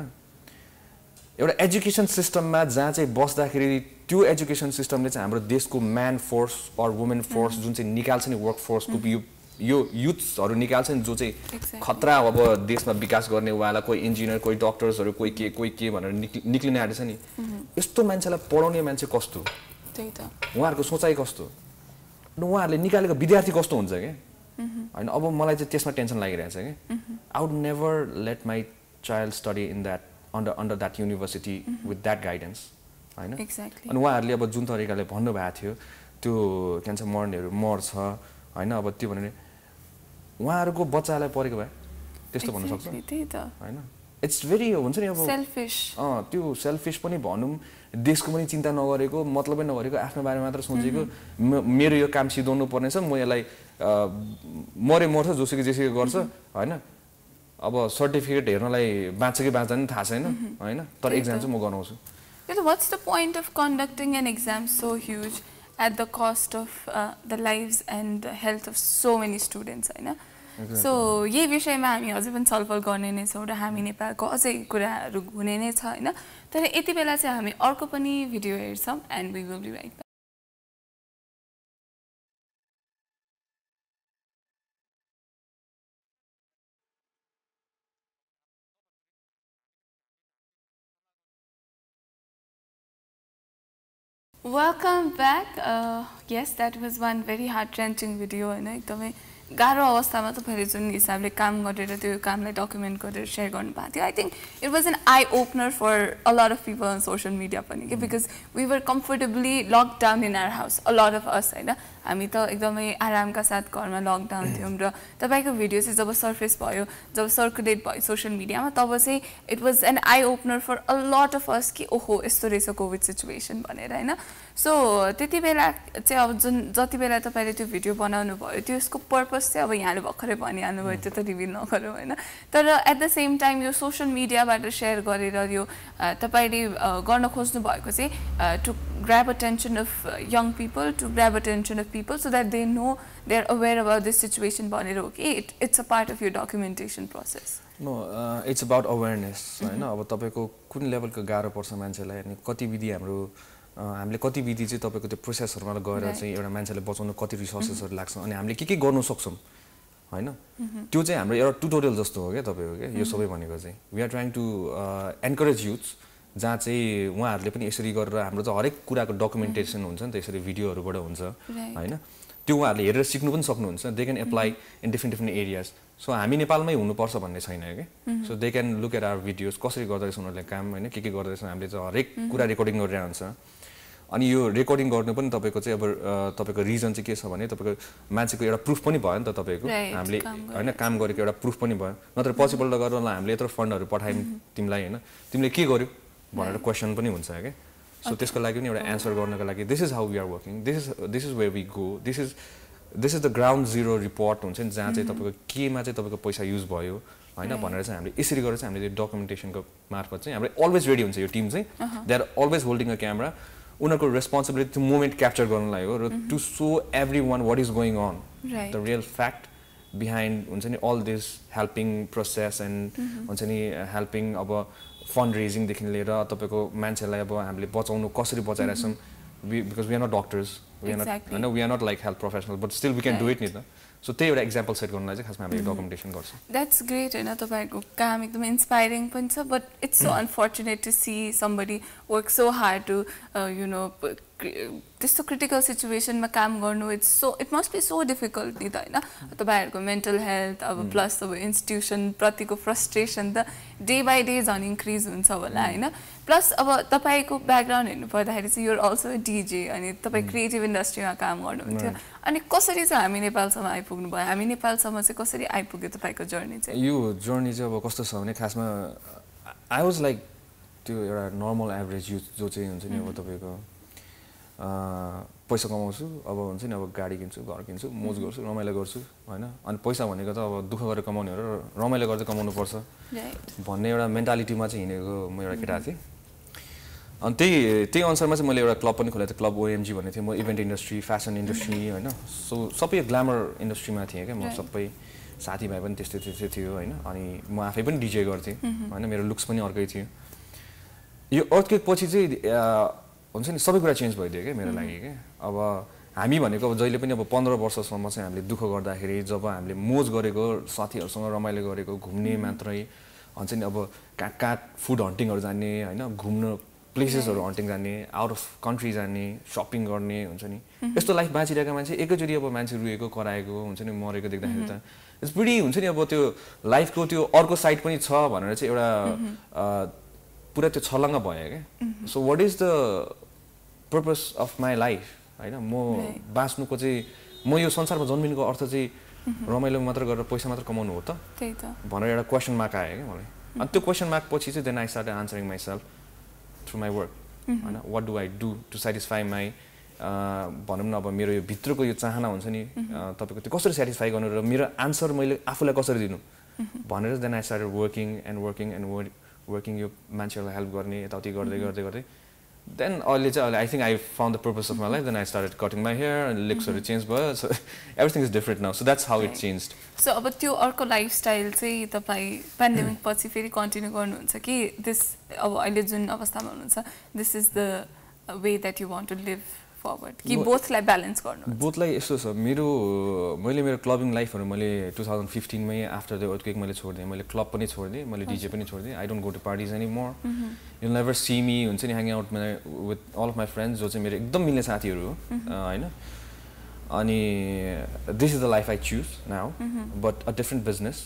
एउटा एजुकेसन सिस्टममा जहाँ चाहिँ बस्दाखेरि त्यो एजुकेसन सिस्टमले चाहिँ हाम्रो देशको man force or women force जुन चाहिँ निकाल्छ नि वर्क फोर्सको यो यो युथ्सहरू निकाल्छ नि जो चाहिँ खतरा अब देशमा विकास गर्ने उहाँलाई कोही इन्जिनियर कोही डक्टर्सहरू कोही के कोही के भनेर निक्लि निक्लिने आँटेछ नि। यस्तो मान्छेलाई पढाउने मान्छे कस्तो? त्यही त। उहाँहरूको सोचाइ कस्तो? उहाँहरूले निकालेको विद्यार्थी कस्तो हुन्छ क्या होइन अब मलाई चाहिँ त्यसमा टेन्सन लागिरहेको छ कि? I would never let my child study in that under under that university with that guidance होइन? अनि उहाँहरूले अब जुन तरिकाले भन्नुभएको थियो त्यो के भन्छ मर्नेहरू मर्छ होइन? अब त्यो भने उहाँहरूको बच्चालाई परेको भए त्यस्तो भन्नु सक्छ। होइन? इट्स भेरी हुन्छ नि अब अँ त्यो सेल्फिस पनि भनौँ देशको पनि चिन्ता नगरेको मतलबै नगरेको आफ्नो बारेमा मात्र सोचेको मेरो यो काम सिधाउनु पर्नेछ म यसलाई मरे मर्छ जोसुकै जेसुकै गर्छ होइन? अब सर्टिफिकेट हेर्नलाई बाँच्छ कि बाँच्दैन थाहा छैन होइन? तर एक्जाम चाहिँ म गराउँछु What's the point of conducting an exam so huge? At the cost of uh, the lives and health of so many students होइन सो यही विषयमा हामी अझै पनि छलफल गर्ने नै छौँ र हामी नेपालको अझै कुराहरू हुने नै छ होइन तर यति बेला चाहिँ हामी अर्को पनि भिडियो हेर्छौँ and we will be right welcome back yes that was one very heart wrenching video होइन एकदमै गाह्रो अवस्थामा तपाईँले जुन हिसाबले काम गरेर त्यो कामलाई डकुमेन्ट गरेर सेयर गर्नुभएको थियो. I think it was an eye opener for a lot of people on social media पनि कि because we were comfortably lockdown in our house a lot of us होइन? हामी त एकदमै आरामका साथ घरमा लकडाउन थियौँ र तपाईँको भिडियो चाहिँ जब सर्फेस भयो जब सर्कुलेट भयो सोसियल मिडियामा तब चाहिँ it was an eye opener for a lot of us कि ओहो यस्तो रहेछ कोभिड सिचुएसन भनेर होइन? सो त्यति बेला चाहिँ अब जुन जति बेला तपाईँले त्यो भिडियो बनाउनु भयो त्यो यसको पर्पज चाहिँ अब यहाँले भर्खरै भनिहाल्नुभयो त्यो त रिभिल नगरौँ होइन? तर एट द सेम टाइम यो सोसियल मिडियाबाट सेयर गरेर यो तपाईँले गर्न खोज्नु भएको चाहिँ to attention of uh, young people, to grab attention of people so that they know they're aware about this situation भनेर हो कि it's a part of your documentation process. No, uh, it's about awareness होइन? अब तपाईँको कुन लेभलको गाह्रो पर्छ मान्छेलाई अनि कति विधि हाम्रो हामीले कति विधि चाहिँ तपाईँको त्यो प्रोसेसहरूमा गएर चाहिँ एउटा मान्छेलाई बचाउनु कति रिसोर्सेसहरू लाग्छ अनि हामीले के के गर्नु सक्छौँ होइन? त्यो चाहिँ हाम्रो एउटा टुटोरियल जस्तो हो क्या तपाईँको क्या? यो सबै भनेको चाहिँ. We are trying to encourage youths जहाँ चाहिँ उहाँहरूले पनि यसरी गरेर हाम्रो चाहिँ हरेक कुराको डकुमेन्टेसन हुन्छ नि त यसरी भिडियोहरूबाट हुन्छ होइन? त्यो उहाँहरूले हेरेर सिक्नु पनि सक्नुहुन्छ। They can apply in different different areas so हामी नेपालमै हुनुपर्छ भन्ने छैन कि? So they can look at our videos कसरी गर्दो रहेछ उनीहरूले काम होइन? के के गर्दो रहेछ हामीले चाहिँ हरेक कुरा रेकर्डिङ गरेर हुन्छ अनि यो रेकर्डिङ गर्नु पनि तपाईँको चाहिँ अब तपाईँको रिजन चाहिँ के छ भने तपाईँको मान्छेको एउटा प्रुफ पनि भयो नि त तपाईँको। हामीले होइन काम गरेको एउटा प्रुफ पनि भयो। नत्र पछिपल्ट गरेर ल हामीले यत्रो फन्डहरू पठायौँ तिमीलाई होइन? तिमीले के गर्यो? भनेर क्वेसन पनि हुन्छ क्या सो त्यसको लागि पनि एउटा एन्सर गर्नको लागि this is how we are working this is this is where we go this is this is the ground zero report हुन्छ नि जहाँ चाहिँ तपाईँको केमा चाहिँ तपाईँको पैसा युज भयो होइन? भनेर चाहिँ हामीले यसरी गरेर चाहिँ हामीले डकुमेन्टेसनको मार्फत चाहिँ हाम्रो अलवेज रेडी हुन्छ यो टिम चाहिँ। They are always holding a camera उनीहरूको रेस्पोन्सिबिलिटी त्यो मोमेन्ट क्याप्चर गर्नलाई हो र to show every one what is going on. The real fact behind हुन्छ नि all this helping process and हुन्छ नि हेल्पिङ अब फन्ड रेजिङदेखि लिएर तपाईँको मान्छेलाई अब हामीले बचाउनु कसरी बचाइरहेछौँ because we are not doctors we are not Exactly. होइन we are not like health professional but still we can do it नि त सो त्यही एउटा इक्जाम्पल सेट गर्नलाई चाहिँ खासमा हामीले डकुमेन्टेसन गर्छौँ। द्याट्स ग्रेट होइन तपाईँहरूको काम एकदमै इन्सपाइरिङ पनि छ but it's so unfortunate to see somebody work so hard to you know त्यस्तो क्रिटिकल सिचुएसनमा काम गर्नु it's so it must be so difficult नि त होइन? तपाईँहरूको मेन्टल हेल्थ अब प्लस अब इन्स्टिट्युसनप्रतिको फ्रस्ट्रेसन त डे बाई डे झन् इन्क्रिज हुन्छ होला होइन? प्लस अब तपाईँको ब्याकग्राउन्ड हेर्नु पर्दाखेरि चाहिँ यो अल्सो डिजे अनि तपाईँ क्रिएटिभ इन्डस्ट्रीमा काम गर्नुहुन्थ्यो। अनि कसरी चाहिँ हामी नेपालसम्म आइपुग्नु भयो हामी नेपालसम्म चाहिँ कसरी आइपुग्यो तपाईँको जर्नी चाहिँ? यो जर्नी चाहिँ अब कस्तो छ भने खासमा आई वाज लाइक त्यो एउटा नर्मल एभरेज युथ जो चाहिँ हुन्छ नि अब तपाईँको पैसा कमाउँछु अब हुन्छ नि अब गाडी किन्छु घर किन्छु मोज गर्छु रमाइलो गर्छु होइन? अनि पैसा भनेको त अब दुःख गरेर कमाउने हो र रमाइलो गर्दै कमाउनुपर्छ। राइट भन्ने एउटा मेन्टालिटीमा चाहिँ हिँडेको म एउटा केटा थिएँ। अनि त्यही त्यही अनुसारमा चाहिँ मैले एउटा क्लब पनि खोलेको थिएँ क्लब ओएमजी भन्ने थिएँ म इभेन्ट इन्डस्ट्री फेसन इन्डस्ट्री होइन? सो सबै ग्ल्यामर इन्डस्ट्रीमा थिएँ क्या म. सबै साथीभाइ पनि त्यस्तै त्यस्तै थियो होइन? अनि म आफै पनि डिजे गर्थेँ होइन? मेरो लुक्स पनि अर्कै थियो। यो अर्थक्वेक पछि चाहिँ हुन्छ नि? सबै कुरा चेन्ज भइदियो क्या मेरो लागि क्या? अब हामी भनेको अब जहिले पनि अब पन्ध्र वर्षसम्म चाहिँ हामीले दुःख गर्दाखेरि जब हामीले मोज गरेको साथीहरूसँग रमाइलो गरेको घुम्ने मात्रै हुन्छ नि? अब कहाँ कहाँ फुड हन्टिङहरू जाने होइन? घुम्न प्लेसेसहरू हन्टिङ जाने आउट अफ कन्ट्री जाने सपिङ गर्ने हुन्छ नि? यस्तो लाइफ बाँचिरहेका मान्छे एकैचोटि अब मान्छे रुएको कराएको हुन्छ नि? मरेको देख्दाखेरि त इट्स पिडी हुन्छ नि? अब त्यो लाइफको त्यो अर्को साइड पनि छ भनेर चाहिँ एउटा पुरा त्यो छलङ्ग भयो क्या? So what is the purpose of my life होइन? म. बाँच्नुको चाहिँ म यो संसारमा जन्मिनुको अर्थ चाहिँ रमाइलो मात्र गरेर पैसा मात्र कमाउनु हो त? त्यही त। भनेर एउटा क्वेसन मार्क आयो क्या मलाई। अनि त्यो क्वेसन मार्क पछि चाहिँ then I start answering myself through my work होइन? What do I do to satisfy my भनौँ न अब मेरो यो भित्रको यो चाहना हुन्छ नि अ, तपाईँको त्यो कसरी सेटिस्फाई गर्नु र मेरो आन्सर मैले आफूलाई कसरी दिनु? भनेर then I start working and working and work working यो मान्छेहरूलाई हेल्प गर्ने यताउति गर्दै गर्दै गर्दै। देन अहिले चाहिँ अहिले I think I found the purpose of my life then I start cutting my hair लिक्सहरू change भयो so everything is different now so that's how it. Change so अब त्यो अर्को लाइफस्टाइल चाहिँ तपाईँ पेन्डेमिक पछि फेरि कन्टिन्यू गर्नुहुन्छ कि दिस अब अहिले जुन अवस्थामा हुनुहुन्छ this is the way that you want to live forward कि बोथलाई ब्यालेन्स गर्नु बोथलाई यस्तो छ मेरो मैले मेरो क्लबिङ लाइफहरू मैले टु थाउजन्ड फिफ्टिनमै आफ्टर द अर्थक्वेक मैले छोडिदिएँ। मैले क्लब पनि छोडिदिएँ मैले डिजे पनि छोडिदिएँ। I don't go to parties any more you never see me हुन्छ नि hang out with all of my friends जो चाहिँ मेरो एकदम मिल्ने साथीहरू हो अ, होइन? अनि this is the life I choose now but a different business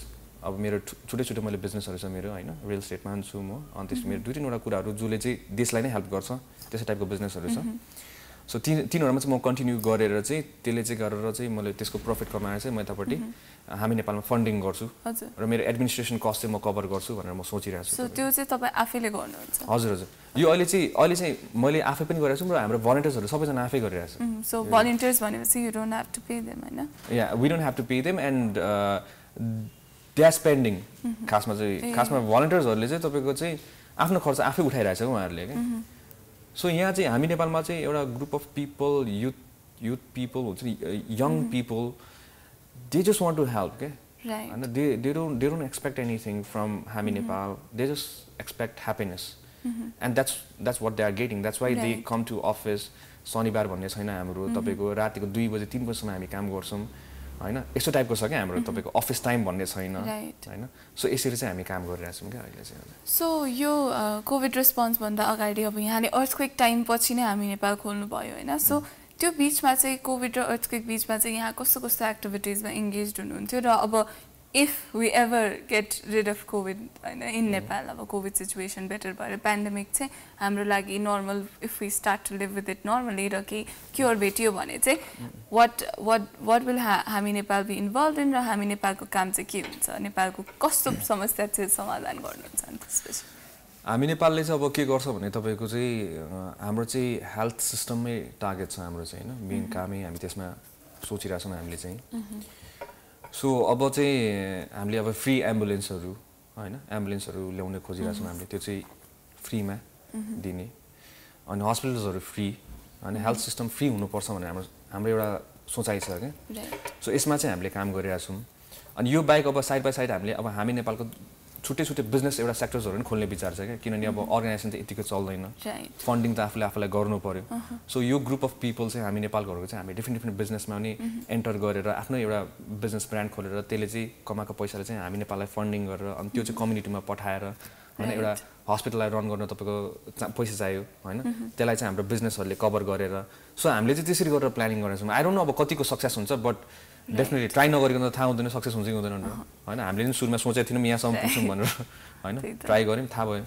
अब मेरो छुट्टै छुट्टै मैले बिजनेसहरू छ मेरो होइन? रियल स्टेटमा पनि छु म अनि त्यस मेरो दुई तिनवटा कुराहरू जसले चाहिँ देशलाई नै हेल्प गर्छ त्यस्तै टाइपको बिजनेसहरू छ। सो ती तिनीहरूमा चाहिँ म कन्टिन्यू गरेर चाहिँ त्यसले चाहिँ गरेर चाहिँ मैले त्यसको प्रफिट कमाएर चाहिँ म यतापट्टि हामी नेपालमा फन्डिङ गर्छु। र मेरो एडमिनिस्ट्रेसन कस्ट चाहिँ म कभर गर्छु भनेर म सोचिरहेको सो छु त्यो चाहिँ तपाईँ आफैले गर्नुहुन्छ। हजुर हजुर। यो अहिले चाहिँ अहिले चाहिँ मैले आफै पनि गरिरहेको छु र हाम्रो भलिन्टियर्सहरू सबैजना आफै गरिरहेको छ। सो भलिन्टियर्स भनेपछि you don't have to pay them होइन? Yeah we don't have to pay them and they are spending खासमा चाहिँ खासमा भलिन्टियर्सहरूले चाहिँ तपाईँको चाहिँ आफ्नो खर्च आफै उठाइरहेको छ उहाँहरूले क्या? सो यहाँ चाहिँ हामी नेपालमा चाहिँ एउटा group of people youth youth people हुन्छ नि young people they just want to help right होइन they they don't they don't expect anything from हामी Nepal they just expect happiness and that's that's what they are getting that's why they. Come to office शनिबार भन्ने छैन हाम्रो तपाईँको रातिको दुई बजे तिन बजीसम्म हामी काम गर्छौँ। होइन? यस्तो टाइपको छ क्या हाम्रो तपाईँको अफिस टाइम भन्ने छैन. होइन? सो यसरी चाहिँ हामी काम गरिरहेछौँ क्या अहिले चाहिँ। सो यो कोभिड रेस्पोन्सभन्दा अगाडि अब यहाँले अर्थक्वेक टाइम पछि नै हामी नेपाल खोल्नु भयो होइन सो त्यो बिचमा चाहिँ कोभिड र अर्थक्वेक बिचमा चाहिँ यहाँ कस्तो कस्तो एक्टिभिटिजमा इङ्गेज हुनुहुन्थ्यो र अब if we ever get rid of covid होइन इन नेपाल अब कोभिड सिचुएसन बेटर भएर पेन्डेमिक चाहिँ हाम्रो लागि normal if we start to live with it normally र केही क्योर भेटियो भने चाहिँ वाट वाट वाट विल हा हामी नेपाल बी इन्भल्भ इन र हामी नेपालको काम चाहिँ के हुन्छ नेपालको कस्तो समस्या चाहिँ समाधान गर्नुहुन्छ त्यसपछि हामी नेपालले चाहिँ अब के गर्छ भने तपाईँको चाहिँ हाम्रो चाहिँ हेल्थ सिस्टममै टार्गेट छ हाम्रो चाहिँ होइन? मेन कामै हामी त्यसमा सोचिरहेछौँ हामीले चाहिँ। सो अब चाहिँ हामीले अब फ्री एम्बुलेन्सहरू होइन? एम्बुलेन्सहरू ल्याउने खोजिरहेछौँ हामीले। त्यो चाहिँ फ्रीमा दिने। अनि हस्पिटल्सहरू फ्री अनि हेल्थ सिस्टम फ्री हुनुपर्छ भनेर हाम्रो हाम्रो एउटा सोचाइ छ क्या। सो यसमा चाहिँ हामीले काम गरिरहेछौँ अनि यो बाहेक अब साइड बाई साइड हामीले अब हामी नेपालको छुट्टै छुट्टै बिजनेस एउटा सेक्टर्सहरू पनि खोल्ने विचार छ क्या। किनभने अब अर्गनाइजेसन चाहिँ यतिको चल्दैन। फन्डिङ त आफूले आफूलाई गर्नु पऱ्यो सो यो ग्रुप अफ पिपल चाहिँ हामी नेपालकोहरूको चाहिँ हामी डिफ्रेन्ट डिफ्रेन्ट बिजनेसमा पनि एन्टर गरेर आफ्नो एउटा बिजनेस ब्रान्ड खोलेर त्यसले चाहिँ कमाएको पैसाले चाहिँ हामी नेपाललाई फन्डिङ गरेर अनि त्यो चाहिँ कम्युनिटीमा पठाएर होइन एउटा हस्पिटललाई रन गर्न तपाईँको पैसा चाहियो होइन। त्यसलाई चाहिँ हाम्रो बिजनेसहरूले कभर गरेर। सो हामीले चाहिँ त्यसरी गरेर प्लानिङ गरेको छौँ। आई डोन्ट नो अब कतिको सक्सेस हुन्छ बट डेफिनेटली ट्राई नगरिकन थाहा हुँदैन सक्सेस हुन्छ कि हुँदैन होइन हामीले पनि सुरुमा सोचेको थियौँ यहाँसम्म पुग्छौँ भनेर। होइन ट्राई गऱ्यौँ थाहा भयो।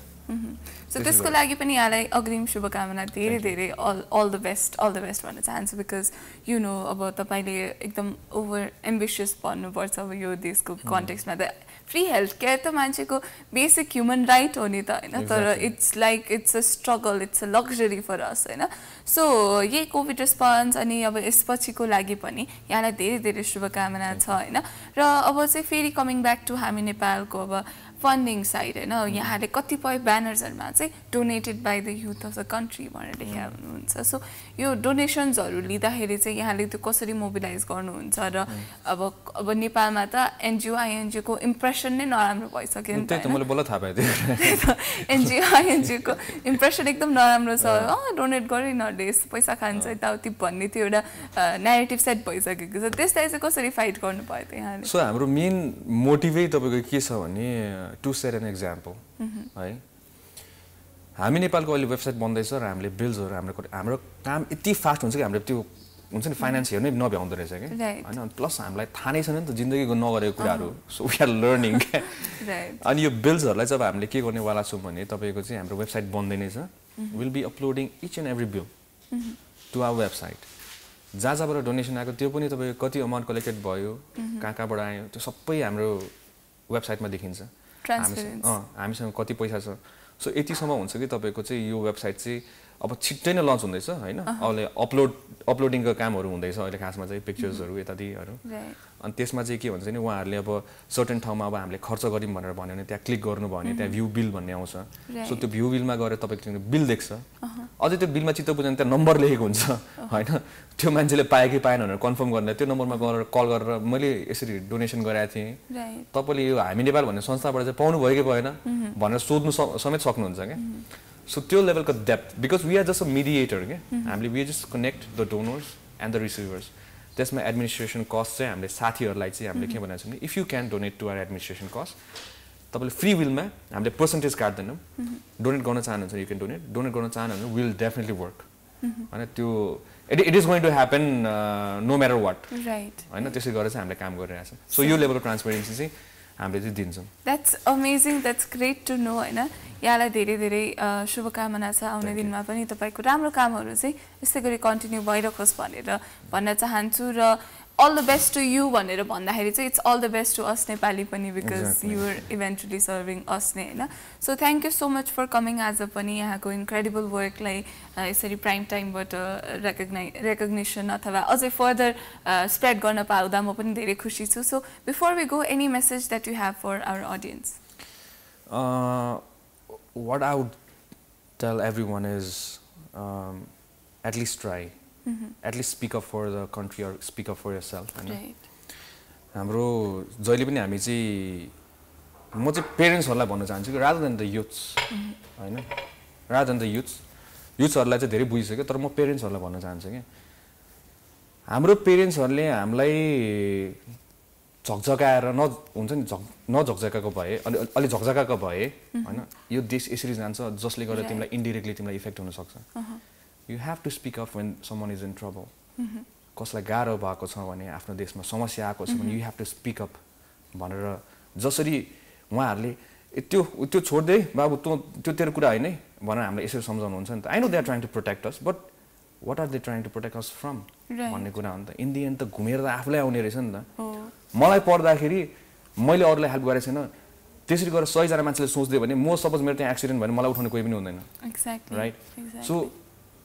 सो त्यसको लागि पनि यहाँलाई अग्रिम शुभकामना धेरै धेरै all all the best all the best भन्न चाहन्छु बिकज यु नो अब तपाईँले एकदम ओभर एम्बिसियस भन्नुपर्छ अब यो देशको कन्टेक्समा त फ्री हेल्थ केयर त मान्छेको बेसिक ह्युमन राइट हो नि त होइन? तर it's like it's a struggle it's a luxury for us होइन? सो यही कोभिड रेस्पोन्स अनि अब यसपछिको लागि पनि यहाँलाई धेरै धेरै शुभकामना छ होइन? र अब चाहिँ फेरि कमिङ ब्याक टु हामी नेपालको अब फन्डिङ साइड होइन? यहाँले कतिपय ब्यानर्सहरूमा चाहिँ donated by the youth of the country भनेर लेखेका हुनुहुन्छ सो यो डोनेसन्सहरू लिँदाखेरि चाहिँ यहाँले त्यो कसरी मोबिलाइज गर्नुहुन्छ र अब अब नेपालमा त एनजिओ आइएनजिओको इम्प्रेसन नै नराम्रो भइसक्यो नि त एनजिओ आइएनजिओको इम्प्रेसन एकदम नराम्रो छ। डोनेट गरे यस्तो पैसा खान्छ यताउति भन्ने त्यो एउटा नेगेटिभ सेट भइसकेको छ। त्यसलाई चाहिँ कसरी फाइट गर्नु भयो त यहाँले? सो हाम्रो मेन मोटिभै तपाईँको के छ भने टु सेयर एन एक्जाम्पल है? हामी नेपालको अहिले वेबसाइट बन्दैछ र हामीले बिल्सहरू हाम्रो हाम्रो काम यति फास्ट हुन्छ कि हामीले त्यो हुन्छ नि फाइनेन्स हेर्नै नभ्याउँदो रहेछ कि? होइन? प्लस हामीलाई थाहा नै छैन नि त जिन्दगीको नगरेको कुराहरू। सो वी आर लर्निङ अनि यो बिल्सहरूलाई चाहिँ अब हामीले के गर्नेवाला छौँ भने तपाईँको चाहिँ हाम्रो वेबसाइट बन्दै नै छ। Will be uploading each and every bill to our website जहाँ जहाँबाट डोनेसन आएको त्यो पनि तपाईँको कति अमाउन्ट कलेक्टेड भयो कहाँ कहाँबाट आयो त्यो सबै हाम्रो वेबसाइटमा देखिन्छ। हामीसँग कति पैसा छ? सो यतिसम्म हुन्छ कि तपाईँको चाहिँ यो वेबसाइट चाहिँ अब छिट्टै नै लन्च हुँदैछ होइन? अहिले अपलोड अपलोडिङको कामहरू हुँदैछ अहिले खासमा चाहिँ पिक्चर्सहरू यतातिहरू। अनि त्यसमा चाहिँ के भन्छ नि उहाँहरूले अब सर्टेन ठाउँमा अब हामीले खर्च गऱ्यौँ भनेर भन्यो भने त्यहाँ क्लिक गर्नुभयो भने त्यहाँ भ्यू बिल भन्ने आउँछ। सो त्यो भ्यू बिलमा गएर तपाईँको बिल देख्छ। अझै त्यो बिलमा चित्त बुझ्यो भने त्यहाँ नम्बर लेखेको हुन्छ होइन? त्यो मान्छेले पायो कि पाएन भनेर कन्फर्म गर्ने त्यो नम्बरमा गएर कल गरेर मैले यसरी डोनेसन गराएको थिएँ। तपाईँले यो हामी नेपाल भन्ने संस्थाबाट चाहिँ पाउनु भयो कि भएन भनेर सोध्नु समेत सक्नुहुन्छ क्या? सो त्यो लेभलको depth because we are just a mediator क्या हामीले we just connect the donors and the receivers त्यसमा एडमिनिस्ट्रेसन कस्ट चाहिँ हामीले साथीहरूलाई चाहिँ हामीले के भनेको छ भने if you can donate to our administration cost तपाईँले फ्री विलमा हामीले पर्सेन्टेज काट्दैनौँ डोनेट गर्न चाहनुहुन्छ यु क्यान डोनेट डोनेट गर्न चाहनुहुन्छ विल डेफिनेटली वर्क होइन त्यो it it is going to happen no matter what होइन त्यसै गरेर चाहिँ हामीले काम गरिरहेको छ। सो यो लेभलको ट्रान्सपेरेन्सी चाहिँ हामीले चाहिँ दिन्छौँ। That's amazing that's great to know होइन? यहाँलाई धेरै धेरै शुभकामना छ आउने दिनमा पनि। तपाईँको राम्रो कामहरू चाहिँ यस्तै गरी कन्टिन्यू भइरहोस् भनेर भन्न चाहन्छु र all the best to you भनेर भन्दाखेरि चाहिँ it's all the best to us Nepali पनि because you're eventually serving us नै होइन? So thank you so much for coming आज पनि यहाँको इन्क्रेडिबल वर्कलाई यसरी प्राइम टाइमबाट रेकग्नाइ रेकग्नेसन अथवा अझै फर्दर स्प्रेड गर्न पाउँदा म पनि धेरै खुसी छु। So before we go any message that you have for our audience what I would tell everyone is um, at least try. Mm -hmm. Least speak up for the country or speak up for yourself. होइन हाम्रो जहिले पनि हामी चाहिँ म चाहिँ पेरेन्ट्सहरूलाई भन्न चाहन्छु कि रादर देन द युथ्स होइन? रादर देन द युथ्स युथ्सहरूलाई चाहिँ धेरै बुझिसक्यो तर म पेरेन्ट्सहरूलाई भन्न चाहन्छु कि? हाम्रो पेरेन्ट्सहरूले हामीलाई झकझकाएर न हुन्छ नि झक नझकझकाएको भए अलि अलि झकझकाएको भए होइन? यो देश यसरी जान्छ जसले गर्दा तिमीलाई इन्डिरेक्टली तिमीलाई इफेक्ट हुनसक्छ। You have to speak up when someone is in trouble कसलाई गाह्रो भएको छ भने आफ्नो देशमा समस्या आएको छ भने you have to speak up भनेर जसरी उहाँहरूले त्यो त्यो छोडिदिए बाबु तँ त्यो तेरो कुरा होइन है? भनेर हामीलाई यसरी सम्झाउनुहुन्छ नि त। I know they are trying to protect us but what are they trying to protect us from. भन्ने कुरा हो नि त। इन दि एन्ड त घुमेर त आफूलाई आउने रहेछ नि त। मलाई पढ्दाखेरि मैले अरूलाई हेल्प गरेको छैन। त्यसरी गरेर सयजना मान्छेले सोच्दियो भने म सपोज मेरो त्यहाँ एक्सिडेन्ट भयो भने मलाई उठाउने कोही पनि हुँदैन। राइट सो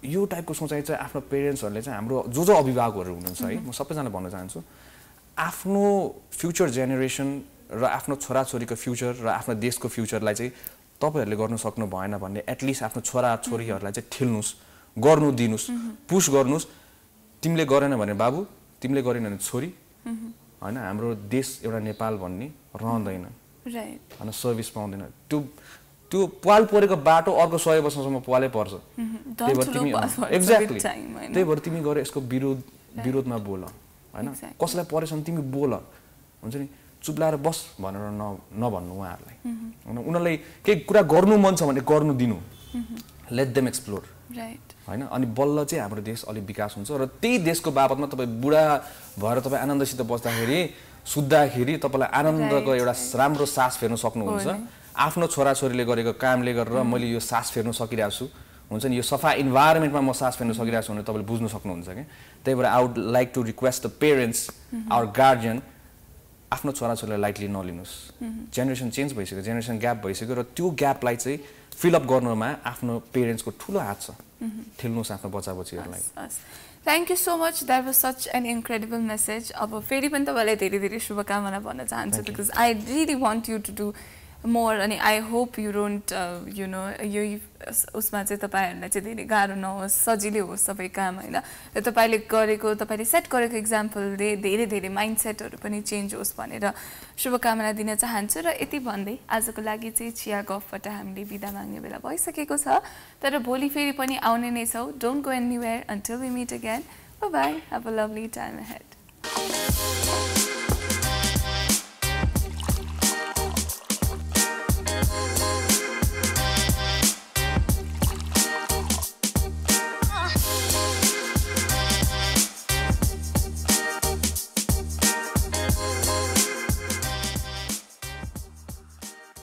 यो टाइपको सोचाइ चाहिँ आफ्नो पेरेन्ट्सहरूले चाहिँ हाम्रो जो जो अभिभावकहरू हुनुहुन्छ है म सबैजनालाई भन्न चाहन्छु आफ्नो फ्युचर जेनेरेसन र आफ्नो छोराछोरीको फ्युचर र आफ्नो देशको फ्युचरलाई चाहिँ तपाईँहरूले गर्नु सक्नु भएन भने एटलिस्ट आफ्नो छोरा छोरीहरूलाई चाहिँ ठेल्नुहोस् गर्नु दिनुहोस् पुस गर्नुहोस्। तिमीले गरेन भने बाबु तिमीले गरेन भने छोरी। होइन हाम्रो देश एउटा नेपाल भन्ने रहँदैन। होइन सर्भिस पाउँदैन। त्यो त्यो पाल परेको बाटो अर्को सय वर्षसम्म पालै पर्छ। त्यही भएर तिमी एक्ज्याक्टली त्यही भएर तिमी गएर यसको विरोध विरोधमा बोल होइन. कसलाई परेछ भने तिमी बोल। हुन्छ नि? चुप्लाएर बस भनेर न नभन्नु उहाँहरूलाई। होइन? उनीहरूलाई केही कुरा गर्नु मन छ भने गर्नु दिनु। लेट देम एक्सप्लोर होइन? अनि बल्ल चाहिँ हाम्रो देश अलिक विकास हुन्छ र त्यही देशको बाबतमा तपाईँ बुढा भएर तपाईँ आनन्दसित बस्दाखेरि सुत्दाखेरि तपाईँलाई आनन्दको. एउटा राम्रो सास फेर्न सक्नुहुन्छ। आफ्नो छोराछोरीले गरेको कामले गरेर मैले यो सास फेर्न सकिरहेको छु। हुन्छ नि यो सफा इन्भाइरोमेन्टमा म सास फेर्न सकिरहेको छु भने तपाईँले बुझ्नु सक्नुहुन्छ क्या त्यही भएर I would like to request the parents our guardian आफ्नो छोराछोरीलाई लाइटली नलिनुहोस्। जेनेरेसन चेन्ज भइसक्यो जेनेरेसन ग्याप भइसक्यो र त्यो ग्यापलाई चाहिँ फिलअप गर्नुमा आफ्नो पेरेन्ट्सको ठुलो हात छ। ठेल्नुहोस् आफ्नो बच्चा बच्चीहरूलाई thank you so much that was such an incredible message अब फेरि पनि तपाईँलाई धेरै धेरै शुभकामना भन्न चाहन्छु. Because I really want you to do more अनि I hope you don't you know यही उसमा चाहिँ तपाईँहरूलाई चाहिँ धेरै गाह्रो नहोस् सजिलै होस् सबै काम होइन? तपाईँले गरेको तपाईँले सेट गरेको इक्जाम्पलले धेरै धेरै माइन्ड सेटहरू पनि चेन्ज होस् भनेर शुभकामना दिन चाहन्छु र यति भन्दै आजको लागि चाहिँ चिया गफबाट हामीले बिदा माग्ने बेला भइसकेको छ। तर भोलि फेरि पनि आउने नै छौँ। Don't go anywhere until we meet again bye have a lovely time head